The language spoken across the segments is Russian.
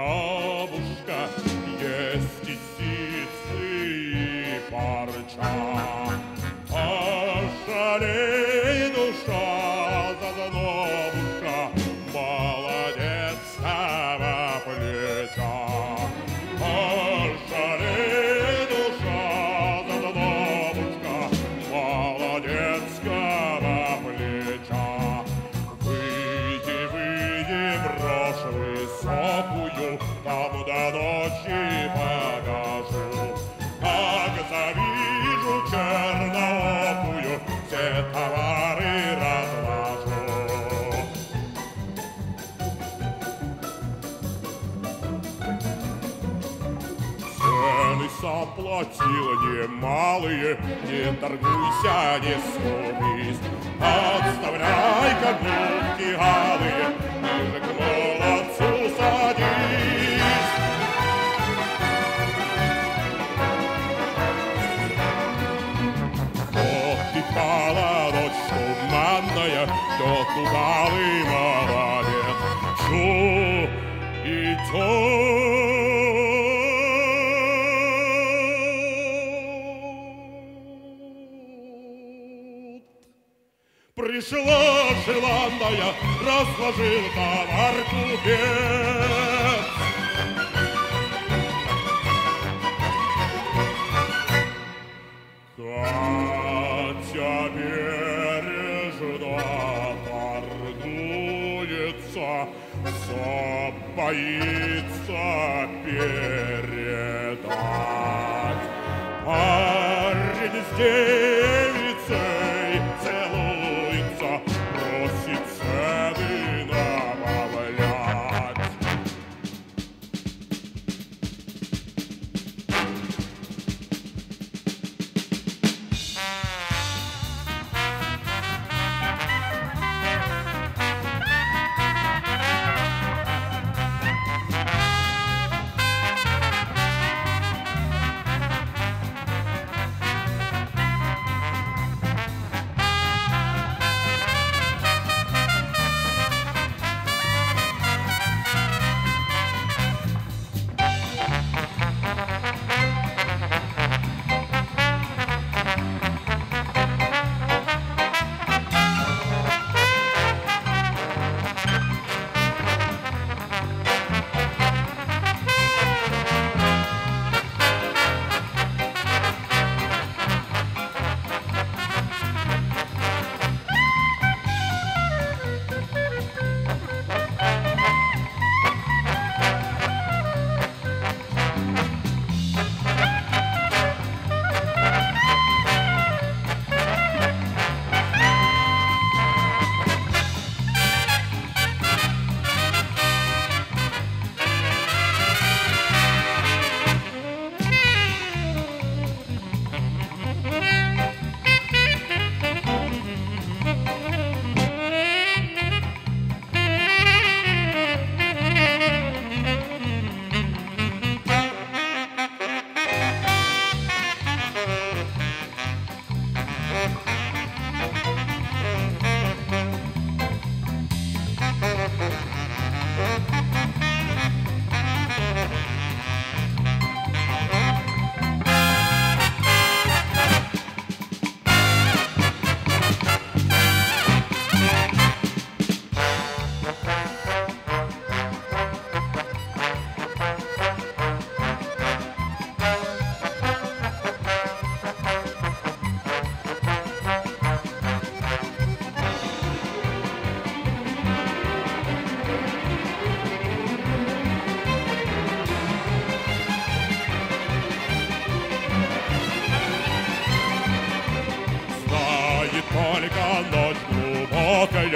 коробушка, есть и сицы, и парча. Пожалей, ночи покажу. Как завижу черноокую, все товары разложу. Цены сам платил немалые, не торгуйся, не скупись. Отставляй каблуки алые, тот лукавый молодец. Чу, идет. Пришла желанная, разложил товар купец. Хотя все боится передать. Парень с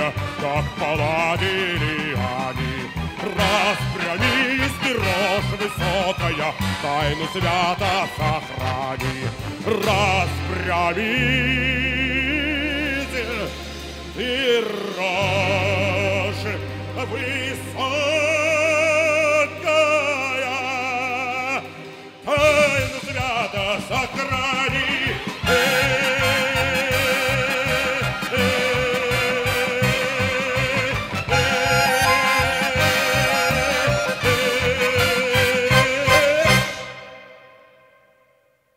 глубокая, как поладили они. Распрямись, ты рожь высокая, тайну свято сохрани. Распрямись, ты рожь высокая,